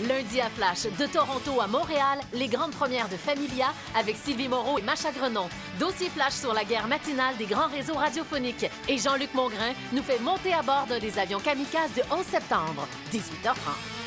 Lundi à Flash, de Toronto à Montréal, les grandes premières de Familia avec Sylvie Moreau et Macha Grenon. Dossier Flash sur la guerre matinale des grands réseaux radiophoniques. Et Jean-Luc Mongrain nous fait monter à bord d'un des avions kamikazes de 11 septembre, 18h30.